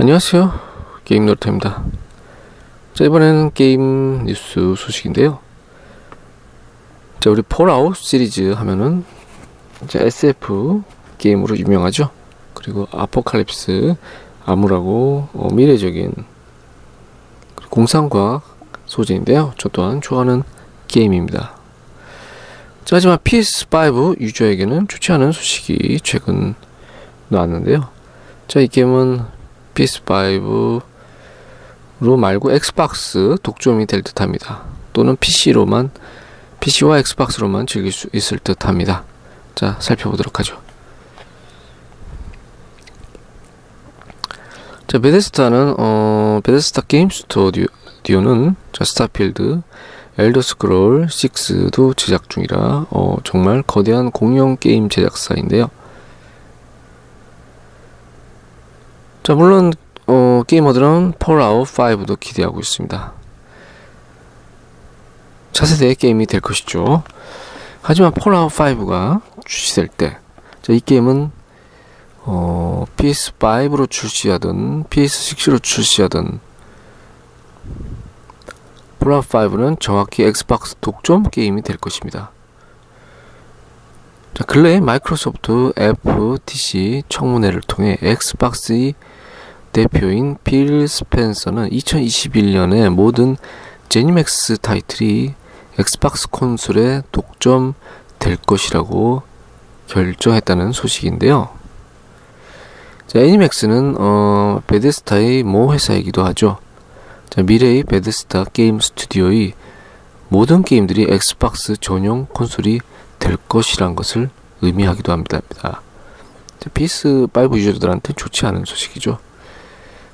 안녕하세요. 게임 노트입니다. 자, 이번에는 게임 뉴스 소식인데요. 자, 우리 폴아웃 시리즈 하면은 이제 SF 게임으로 유명하죠. 그리고 아포칼립스 암울하고 어, 미래적인 공상과학 소재인데요. 저 또한 좋아하는 게임입니다. 자, 하지만 PS5 유저에게는 좋지 않은 소식이 최근 나왔는데요. 자, 이 게임은 PS5로 말고 엑스박스 독점이 될 듯합니다. 또는 PC로만 PC와 엑스박스로만 즐길 수 있을 듯합니다. 자, 살펴보도록 하죠. 자, 베데스다는 어, 베데스다 게임 스튜디오는 자, 스타필드, 엘더 스크롤 6도 제작 중이라 어, 정말 거대한 공룡 게임 제작사인데요. 자, 물론 어, 게이머들은 폴아웃 5도 기대하고 있습니다. 차세대의 게임이 될 것이죠. 하지만 폴아웃 5가 출시될 때, 자, 이 게임은 어, PS5로 출시하든 PS6로 출시하든 폴아웃 5는 정확히 엑스박스 독점 게임이 될 것입니다. 자, 근래 마이크로소프트 FTC 청문회를 통해 엑스박스의 대표인 필 스펜서는 2021년에 모든 제니맥스 타이틀이 엑스박스 콘솔에 독점될 것이라고 결정했다는 소식인데요. 자, 제니맥스는 어, 베데스다의 모 회사이기도 하죠. 자, 미래의 베데스다 게임 스튜디오의 모든 게임들이 엑스박스 전용 콘솔이 될 것이란 것을 의미하기도 합니다. PS5 유저들한테 좋지 않은 소식이죠.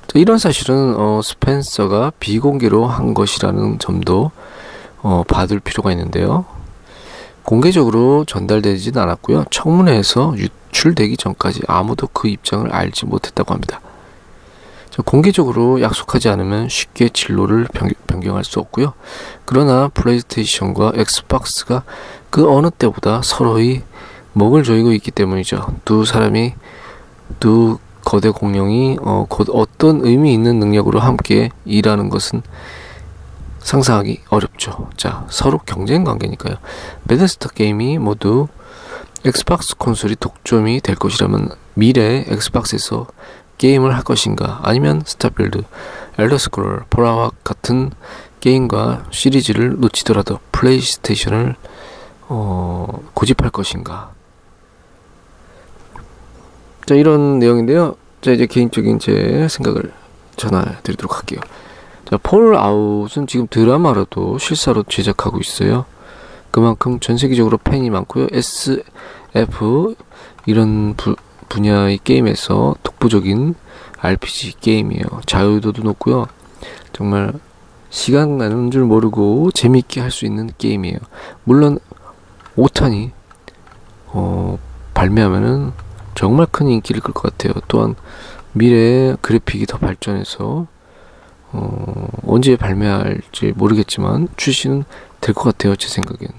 자, 이런 사실은 어, 스펜서가 비공개로 한 것이라는 점도 어, 받을 필요가 있는데요. 공개적으로 전달되진 않았고요. 청문회에서 유출되기 전까지 아무도 그 입장을 알지 못했다고 합니다. 자, 공개적으로 약속하지 않으면 쉽게 진로를 변경, 할수 없고요. 그러나 플레이스테이션과 엑스박스가 그 어느 때보다 서로의 목을 조이고 있기 때문이죠. 두 사람이 두 거대 공룡이 어, 곧 어떤 의미 있는 능력으로 함께 일하는 것은 상상하기 어렵죠. 자, 서로 경쟁 관계니까요. 베데스다 게임이 모두 엑스박스 콘솔이 독점이 될 것이라면 미래 엑스박스에서 게임을 할 것인가 아니면 스타필드, 엘더스크롤, 폴아웃과 같은 게임과 시리즈를 놓치더라도 플레이스테이션을 어, 고집할 것인가 자, 이런 내용인데요. 자, 이제 개인적인 제 생각을 전해드리도록 할게요. 자, 폴아웃은 지금 드라마로도 실사로 제작하고 있어요. 그만큼 전 세계적으로 팬이 많고요. SF 이런 부, 분야의 게임에서 독보적인 RPG 게임이에요. 자유도도 높고요. 정말 시간 가는 줄 모르고 재미있게 할 수 있는 게임이에요. 물론 5탄이 어, 발매하면은 정말 큰 인기를 끌 것 같아요. 또한 미래에 그래픽이 더 발전해서 어, 언제 발매할지 모르겠지만 출시는 될 것 같아요. 제 생각엔.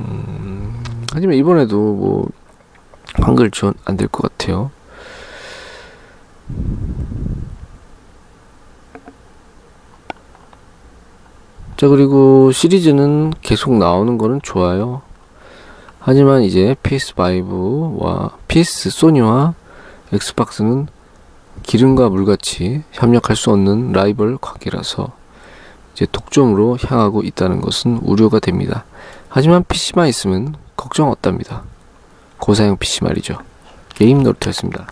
음, 하지만 이번에도 뭐 한글 지원 안 될 것 같아요. 자 그리고 시리즈는 계속 나오는 거는 좋아요. 하지만 이제 PS5와 PS 소니와 엑스박스는 기름과 물같이 협력할 수 없는 라이벌 관계라서 이제 독점으로 향하고 있다는 것은 우려가 됩니다. 하지만 PC만 있으면 걱정 없답니다. 고사양 PC 말이죠. 게임 노트였습니다.